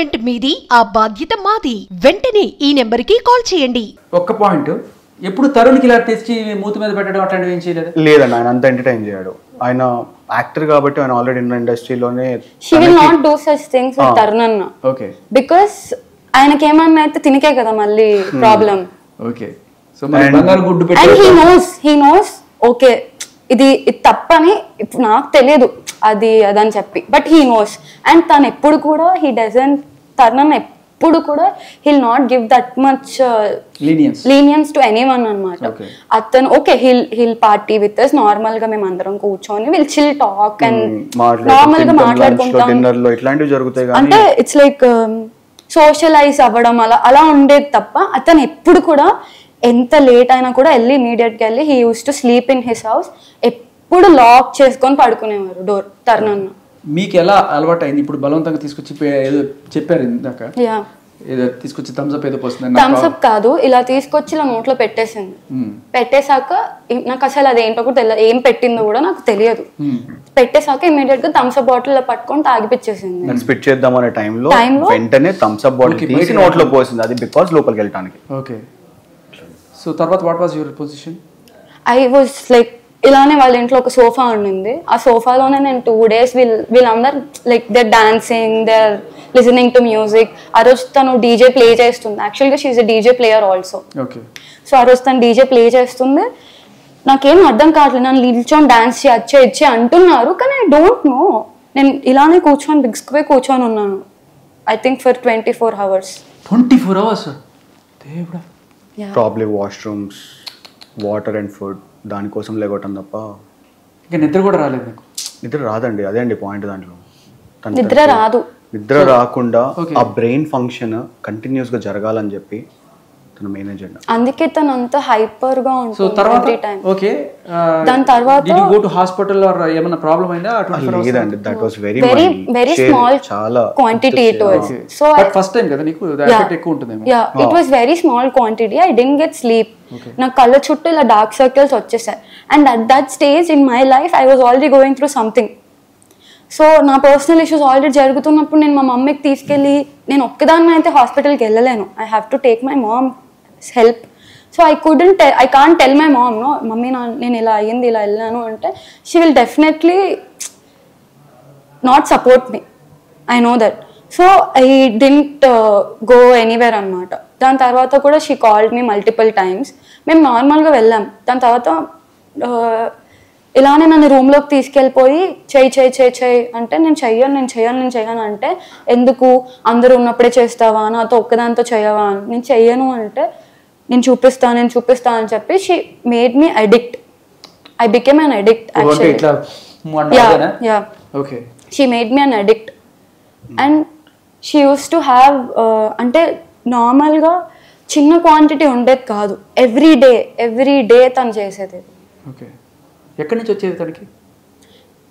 Investment మీది ఆ బాధ్యత మాది. వెంటనే ఈ నెంబర్కి కాల్ చేయండి. ఒక్క పాయింట్. ఎప్పుడు తరుణ్కి ఇలా తెచ్చి మూతి మీద పెట్టడం అట్లాంటివి ఏం చేయలేదు? లేదండి ఆయన అంత ఎంటర్టైన్ చేయడు. ఆయన యాక్టర్ కాబట్టి ఆయన ఆల్రెడీ ఉన్న ఇండస్ట్రీలోనే she will not do such things with Tarun అన్న ఓకే బికాస్ ఆయనకి ఏమన్నా అయితే తినకే కదా మళ్ళీ ప్రాబ్లం ఓకే సో మరి బంగారు గుడ్డు అండ్ హీ పెట్టి నోస్ హీ నోస్ ఓకే ఇది ఇది తప్పని ఇప్పుడు నాకు తెలియదు అది అదని చెప్పి. బట్ హీ నోస్ అండ్ తను ఎప్పుడు కూడా హీ డజన్ తరుణ్ ఎప్పుడు కూడా he'll not give that much leniency to anyone అనమాట. అతను okay he'll he'll party with us నార్మల్గా మేము అందరం కూర్చొని విల్ చిల్ టాక్ అండ్ నార్మల్గా మాట్లాడుకుంటాం. అంటే ఇట్స్ లైక్ సోషలైజ్ అవ్వడం అలా అలా ఉండేది తప్ప అతను ఎప్పుడు కూడా ఎంత లేట్ అయినా కూడా వెళ్ళి ఇమీడియట్గా వెళ్ళి he used to sleep in his house ఎప్పుడు లాక్ చేసుకొని పడుకునేవారు డోర్ తరుణన్న మీకు ఎలా అలవాటు అయింది ఇప్పుడు బలవంతంగా తీసుకొచ్చి ఏదో చెప్పారు ఇందాక. యా. ఏదో తీసుకొచ్చి థమ్స్ అప్ ఏదో పోస్తుంది థమ్స్ అప్ కాదు ఇలా తీసుకొచ్చి ఇలా నోట్లో పెట్టేసింది. పెట్టేశాక నాకు అసలు అది ఏంటో కూడా తెలియదు ఏం పెట్టిందో కూడా నాకు తెలియదు. పెట్టేశాక ఇమీడియట్గా థమ్స్ అప్ బాటిల్ పట్టుకొని తాగిపిచ్చేసింది. నేను స్పిట్ చేద్దాం అనే టైంలో లో? వెంటనే థమ్స్ అప్ బాటిల్ తీసి నోట్లో పోసింది. అది బికాస్ లోపలికి వెళ్ళటానికి. ఓకే. సో తర్వాత what was your position I was like ఇలానే వాళ్ళ ఇంట్లో ఒక సోఫా ఉండింది. ఆ సోఫాలోనే నేను టూ డేస్ వీల్ వీళ్ళందరు like they dancing they listening to music ఆ రోజు తను డీజే ప్లే చేస్తుంది. యాక్చువల్గా she DJ player also okay so ఆ రోజు తను డీజే ప్లే చేస్తుంది. నాకేం అర్థం కావట్లేదు. నన్ను నిల్చొని డాన్స్ చేయచ్చే ఇచ్చే అంటున్నారు. కానీ ఐ డోంట్ నో నేను ఇలానే కూర్చొని బిగ్స్కుపోయి కూర్చొని ఉన్నాను. I think for twenty four hours twenty four hours probably washrooms water and food దానికోసం లేగొట్టం తప్ప. ఇంకా నిద్ర కూడా రాలేదు నాకు నిద్ర రాదండి అదే అండి పాయింట్ దాంట్లో. తన నిద్ర రాదు. నిద్ర రాకుండా. ఆ బ్రెయిన్ ఫంక్షన్ కంటిన్యూస్గా జరగాలని చెప్పి తన మెయిన్ ఎజెండా అందుకే తను అంత హైపర్గా సో ఉంటుంది తర్వాత ఓకే దాని తర్వాత- did you go to hospital or ఏమైనా ప్రాబ్లం అయిందా? లేదండి that was very very very small చాలా quantity it was so but first time కదా నీకు? ఎఫెక్ట్ ఎక్కువ ఉంటుందేమో. Yeah it was very small quantity I didn't get sleep నా కళ్ళ చుట్టూ ఇలా డార్క్ సర్కిల్స్ వచ్చేసాయి. And at that stage in my life I was already going through something so నా పర్సనల్ ఇష్యూస్ ఆల్రెడీ జరుగుతున్నప్పుడు నేను మా మమ్మీకి తీసుకెళ్ళి నేను ఒక్కదాన్ని అయితే హాస్పిటల్కి వెళ్ళలేను. I have to take my mom help so I couldn't I can't tell my mom no mummy నా నేను ఇలా అయ్యింది ఇలా వెళ్ళాను అంటే she will definitely not support me I know that so I didn't go anywhere అనమాట దాని తర్వాత కూడా she called me multiple times మేము నార్మల్గా వెళ్ళాం. దాని తర్వాత uh, ఇలానే నన్ను రూమ్లోకి తీసుకెళ్ళిపోయి చెయ్యి చెయ్యి చెయ్యి చెయ్యి అంటే నేను చెయ్యను నేను చెయ్యను నేను చెయ్యను అంటే ఎందుకు? అందరూ ఉన్నప్పుడే చేస్తావా? నాతో ఒక్కదాంతో చేయవా? అని నేను చెయ్యను అంటే నేను చూపిస్తాను నేను చూపిస్తాను అని చెప్పి she made me addict I became an addict actually she made me an addict and she used to have అంటే నార్మల్గా చిన్న క్వాంటిటీ ఉండేది కాదు. ఎవ్రీ డే ఎవ్రీ డే తను చేసేది. ఓకే ఎక్కడి నుంచి వచ్చేది తనకి?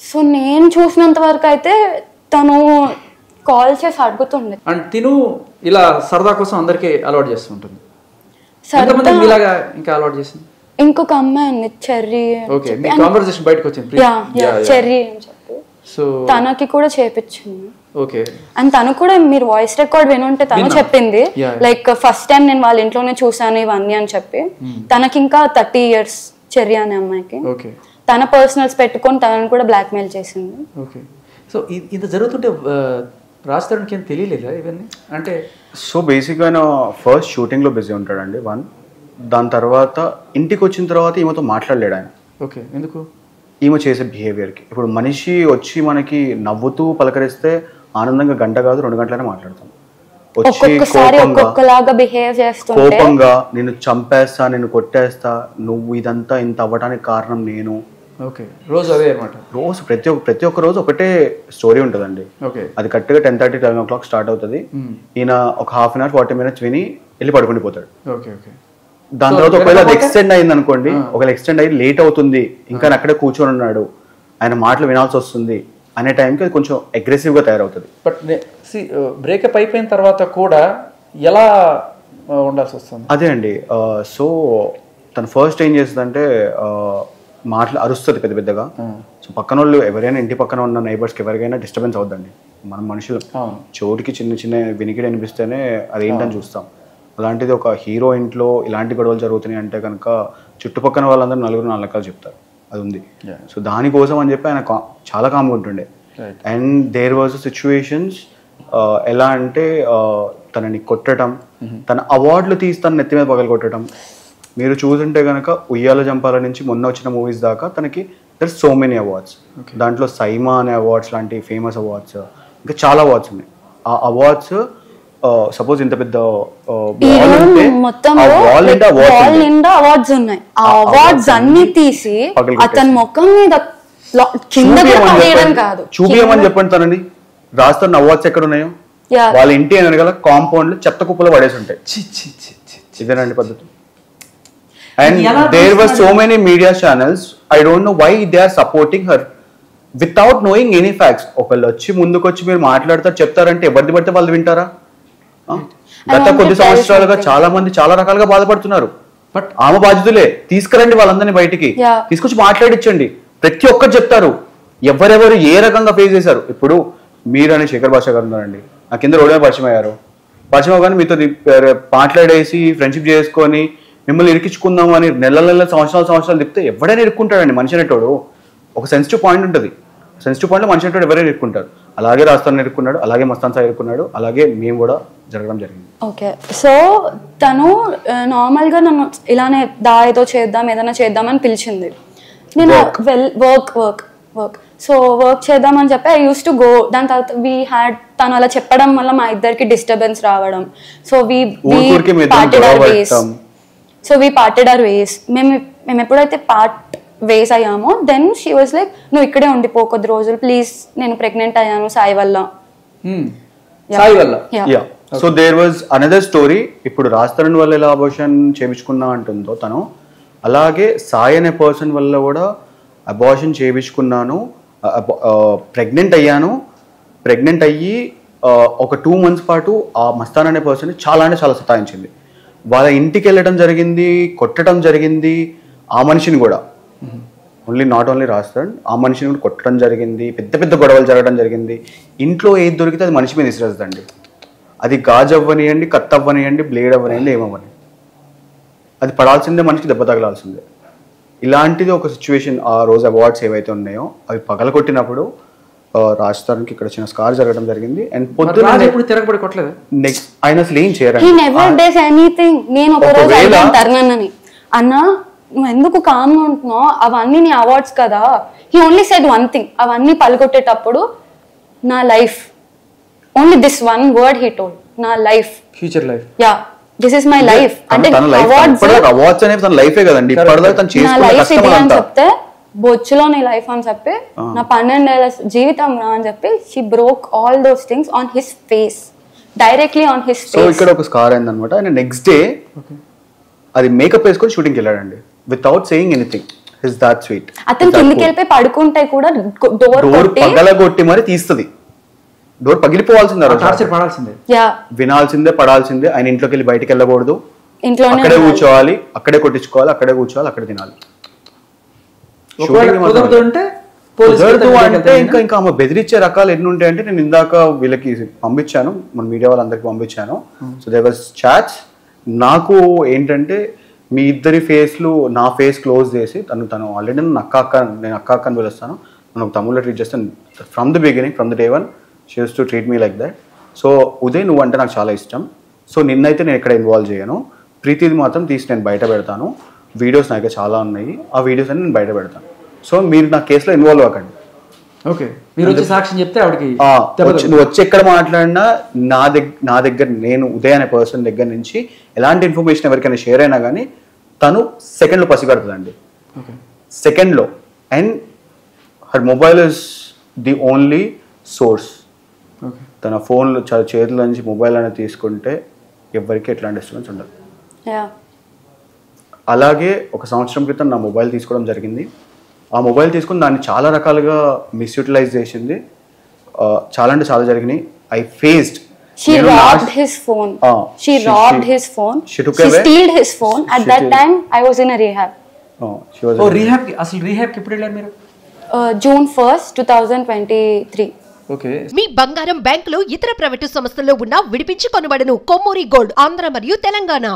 సో నేను చూసినంత వరకు అయితే తను కాల్ చేసి అడుగుతుండే. అండ్ తిను ఇలా సరదా కోసం అందరికీ అలవాటు చేస్తూ ఉంటుంది. సరదా ఎంతమంది మీలాగా ఇంకా అలవాటు చేసింది? ఇంకొక అమ్మాయి ఉంది చెర్రీ ఓకే మీ కాన్వర్సేషన్ బయటకు వచ్చింది యా యా చెర్రీ అని చెప్పి. సో తనకి కూడా చేపించింది. ఓకే అండ్ తను కూడా మీరు వాయిస్ రికార్డ్ వినుంటే తను. చెప్పింది. లైక్ ఫస్ట్ టైం నేను వాళ్ళ ఇంట్లోనే చూసాను ఇవన్నీ అని చెప్పి. తనకి ఇంకా థర్టీ ఇయర్స్ చెర్రీ అనే అమ్మాయికి. ఓకే తన పర్సనల్స్ పెట్టుకొని తనని కూడా బ్లాక్మెయిల్ చేసింది. ఓకే సో ఇంత జరుగుతుంటే రాజ్ తరుణ్కి ఏం తెలియలేదా ఇవన్నీ? అంటే సో బేసిక్గా ఆయన ఫస్ట్ షూటింగ్లో బిజీ ఉంటాడండి వన్ దాని తర్వాత ఇంటికి వచ్చిన తర్వాత ఈమెతో మాట్లాడలేడు ఆయన. ఓకే ఎందుకు? ఈమె చేసే బిహేవియర్కి ఇప్పుడు మనిషి వచ్చి మనకి నవ్వుతూ పలకరిస్తే ఆనందంగా గంట కాదు రెండు గంటలనే మాట్లాడతాం. వచ్చి ఒక్కొక్కసారి కోపంగా ఒక్కొక్కలాగా బిహేవ్ చేస్తుంటే కోపంగా నేను చంపేస్తా నేను కొట్టేస్తా నువ్వు ఇదంతా ఇంత అవ్వడానికి కారణం నేను ఓకే. రోజు అదే అనమాట రోజు ప్రతి ఒక్క ప్రతి ఒక్క రోజు ఒకటే స్టోరీ ఉంటుందండి. ఓకే. అది కరెక్ట్గా ten thirty eleven o'clock start అవుతుంది. ఈయన ఒక half an hour forty minutes విని వెళ్ళి పడుకుని పోతాడు. Okay okay. దాని తర్వాత ఒకవేళ అది ఎక్స్టెండ్ అయింది అనుకోండి ఒకవేళ ఎక్స్టెండ్ అయ్యి లేట్ అవుతుంది ఇంకా అక్కడే కూర్చొని ఉన్నాడు ఆయన మాటలు వినాల్సి వస్తుంది అనే టైంకి అది కొంచెం aggressive గా తయారవుతుంది. బట్ బ్రేకప్ అయిపోయిన తర్వాత కూడా ఎలా ఉండాల్సి వస్తుంది? అదే అండి సో తను ఫస్ట్ ఏం చేస్తుందంటే మాటలు అరుస్తుంది పెద్ద పెద్దగా. సో పక్కన వాళ్ళు ఎవరైనా ఇంటి పక్కన ఉన్న నైబర్స్కి ఎవరికైనా డిస్టర్బెన్స్ అవుద్దండి. మనం మనుషులు. చోటికి చిన్న చిన్న వినికిడి అనిపిస్తేనే అదేంటని చూస్తాం. అలాంటిది ఒక హీరో ఇంట్లో ఇలాంటి గొడవలు జరుగుతున్నాయి అంటే కనుక చుట్టుపక్కల వాళ్ళందరూ నలుగురు నాలుగు రకాలు చెప్తారు. అది ఉంది. సో దానికోసం అని చెప్పి ఆయన చాలా కామ్గా ఉంటుండే. అండ్ దేర్ వాజ్ సిచ్యువేషన్స్ ఎలా అంటే uh, తనని కొట్టడం తన అవార్డులు తీసి తన నెత్తి మీద పగలు కొట్టడం మీరు చూసుంటే కనుక ఉయ్యాల జంపాల నుంచి మొన్న వచ్చిన మూవీస్ దాకా తనకి దర్ సో మెనీ అవార్డ్స్ దాంట్లో సైమా అనే అవార్డ్స్ లాంటి ఫేమస్ అవార్డ్స్ ఇంకా చాలా అవార్డ్స్ ఉన్నాయి. ఆ అవార్డ్స్ సపోజ్ ఇంత పెద్ద నిండా అవార్డ్స్ ఉన్నాయి. ఆ ఆ అవార్డ్స్ awards అన్ని తీసి. అతని ముఖం మీద కింద చూపియమని చెప్పండి. కాదు. చూపియమని చెప్పండి తనని రాస్తున్న అవార్డ్స్ ఎక్కడ ఉన్నాయో. వాళ్ళ ఇంటి వెనకాల కాంపౌండ్ చెత్త కుప్పలు పడేసి ఉంటాయి. చి చి చి చి ఇదేనండి పద్ధతి. And there were so? Many media channels I don't know why they are supporting her without knowing any facts ఒకళ్ళు వచ్చి ముందుకు వచ్చి మీరు మాట్లాడతారు చెప్తారంటే ఎవరిది పడితే వాళ్ళు వింటారా? గత కొద్ది సంవత్సరాలుగా. చాలా మంది చాలా రకాలుగా బాధపడుతున్నారు. బట్ ఆమె బాధ్యతలే తీసుకురండి వాళ్ళందరినీ బయటికి. తీసుకొచ్చి మాట్లాడించండి ప్రతి ఒక్కరు చెప్తారు. ఎవరెవరు ఏ రకంగా ఫేస్ చేశారు? ఇప్పుడు మీరు అని శేఖర్ భాష గారు ఉన్నారండి. నా కింద రోడ్ మీద పరిచయం అయ్యారు పరిచయం అవగానే మీతో మాట్లాడేసి ఫ్రెండ్షిప్ చేసుకొని మిమ్మల్ని ఇరికించుకుందాం అని నెల నెల సంవత్సరాలు సంవత్సరాలు చెప్తే ఎవడైనా ఇరుక్కుంటాడండి మనిషి అనేటోడు ఒక సెన్సిటివ్ పాయింట్ ఉంటుంది. సెన్సిటివ్ పాయింట్లో మనిషి అనేటోడు ఎవరైనా ఇరుక్కుంటారు. అలాగే రాస్తాను ఇరుక్కున్నాడు అలాగే మస్తాన్ సార్ ఇరుక్కున్నాడు అలాగే మేము కూడా జరగడం జరిగింది. ఓకే. సో తను నార్మల్గా నన్ను ఇలానే దా ఏదో చేద్దాం ఏదైనా చేద్దామని పిలిచింది. నేను well work work work so work చేద్దామని చెప్పి ఐ యూస్ టు గో దాని తర్వాత వీ హ్యాడ్ తను అలా చెప్పడం వల్ల మా ఇద్దరికి డిస్టర్బెన్స్ రావడం. So we so we parted our ways మేము మేము ఎప్పుడైతే పార్ట్ వేస్ అయ్యామో దెన్ షీ వాజ్ లైక్ నువ్వు ఇక్కడే ఉండిపో కొద్ది రోజులు. ప్లీజ్ నేను ప్రెగ్నెంట్ అయ్యాను సాయి వల్ల. సాయి వల్ల? Yeah. Yeah so there was another story ఇప్పుడు రాజ్ వల్ల ఎలా అబోషన్ చేయించుకున్నా అంటుందో తను. అలాగే సాయి అనే పర్సన్ వల్ల కూడా అబార్షన్ చేయించుకున్నాను ప్రెగ్నెంట్ అయ్యాను. ప్రెగ్నెంట్ అయ్యి ఒక టూ మంత్స్ పాటు ఆ మస్తాన్ అనే పర్సన్ చాలా అంటే చాలా సతాయించింది. వాళ్ళ ఇంటికి వెళ్ళడం జరిగింది కొట్టడం జరిగింది ఆ మనిషిని కూడా. ఓన్లీ నాట్ ఓన్లీ రాస్తాడు ఆ మనిషిని కూడా కొట్టడం జరిగింది పెద్ద పెద్ద గొడవలు జరగడం జరిగింది. ఇంట్లో ఏది దొరికితే అది మనిషి మీద విసిరేస్తుందండి అది గాజు అవ్వనియండి కత్తి అవ్వనియండి బ్లేడ్ అవ్వనియండి ఏమవ్వని అది పడాల్సిందే మనిషికి దెబ్బ తగలాల్సిందే. ఇలాంటిది ఒక సిచ్యువేషన్ ఆ రోజు అవార్డ్స్ ఏవైతే ఉన్నాయో అవి పగలగొట్టినప్పుడు ఆ, రాజ్ ఇక్కడ చిన్న స్కార్ జరగడం జరిగింది. అండ్ పొద్దున ఎప్పుడు తిరగబడి కొట్టలేదు? నెక్స్ట్ ఆయన అసలు ఏం హీ చేయరండి నెవర్ డేస్ ఎనీథింగ్ నేను ఒక రోజు ఒకవేళ- అడిగాను టర్నన్ అన్న నువ్వు ఎందుకు కామ్ ఉంటున్నావు? అవన్నీ నీ అవార్డ్స్ కదా. He only said one thing అవన్నీ పలుకొట్టేటప్పుడు నా life only this one word he told నా life future life yeah this is my life అంటే అవార్డ్స్ అవార్డ్స్ అనేవి తన లైఫే కదండి. ఇప్పటిదాకా తను నా చేసుకున్న లైఫ్ కష్టం ఇది అని అంతా చెప్తే బొచ్చులో నీ లైఫ్ అని చెప్పి నా పన్నెండేళ్ళ జీవితం రా అని చెప్పి she broke all those things on his face directly on his so face ఇక్కడ ఒక స్కార్ అయిందనమాట ఆయన నెక్స్ట్ డే అది మేకప్ వేసుకొని షూటింగ్కి వెళ్ళాడండి. Without saying anything his that sweet అతను కిందికి వెళ్ళిపోయి పడుకుంటే కూడా డోర్ పగలగొట్టి మరి తీస్తుంది. డోర్ పగిలిపోవాల్సిందే పడాల్సిందే. యా వినాల్సిందే పడాల్సిందే. ఆయన ఇంట్లోకి వెళ్ళి బయటికి వెళ్ళకూడదు. ఇంట్లోనే అక్కడే. కూర్చోవాలి. అక్కడే కొట్టించుకోవాలి. అక్కడే కూర్చోవాలి. అక్కడే తినాలి. అంటే ఇంకా ఇంకా ఆమె బెదిరించే రకాలు ఎన్ని ఉంటాయంటే నేను ఇందాక వీళ్ళకి పంపించాను మన మీడియా వాళ్ళందరికీ పంపించాను. సో దే వాజ్ చాట్స్ నాకు ఏంటంటే మీ ఇద్దరి ఫేస్లు నా ఫేస్ క్లోజ్ చేసి తను తను ఆల్రెడీ నేను అక్క అక్క నేను అక్క అక్క అని పిలుస్తాను. ఒక తమ్ముళ్ళ ట్రీట్ చేస్తాను. From the beginning from the day one she's to treat me like that so Uday నువ్వు అంటే నాకు చాలా ఇష్టం. సో నిన్నైతే నేను ఎక్కడ ఇన్వాల్వ్ చేయను. ప్రీతిది మాత్రం తీసి నేను బయట పెడతాను. వీడియోస్ నా దగ్గర చాలా ఉన్నాయి. ఆ వీడియోస్ అన్ని నేను బయట పెడతాను. సో మీరు నా కేసులో ఇన్వాల్వ్ అవ్వకండి. ఓకే. మీరు వచ్చి సాక్ష్యం చెప్తే ఆవిడకి నువ్వు వచ్చి ఎక్కడ మాట్లాడినా నా దగ్గర నా దగ్గర నేను ఉదయ్ అనే పర్సన్ దగ్గర నుంచి ఎలాంటి ఇన్ఫర్మేషన్ ఎవరికైనా షేర్ అయినా కానీ తను సెకండ్లో పసిగడుతుందండి. ఓకే. సెకండ్లో and her mobile is the only source okay. తన ఫోన్లో చేతుల నుంచి మొబైల్ అనేది తీసుకుంటే ఎవరికి ఎట్లాంటి డిస్టర్బెన్స్ ఉండదు. యా. అలాగే ఒక సంవత్సరం క్రితం నా మొబైల్ తీసుకోవడం జరిగింది. ఆ మొబైల్ తీసుకుని దాన్ని చాలా రకాలుగా మిస్యూటిలైజ్ చేసింది చాలా అంటే చాలా జరిగినాయి I faced She robbed his phone. Ah, she she- robbed she- his phone. she took she away- stealed his phone. At She that did. time, I was in a rehab. Oh rehab అసలు rehab ఎప్పుడు వెళ్ళారు మీరు Uh, June 1st, 2023. Okay మీ బంగారం బ్యాంకులు ఇతర private సంస్థల్లో ఉన్న విడిపించి కొనబడను కొమ్మూరి గోల్డ్ ఆంధ్ర మరియు తెలంగాణ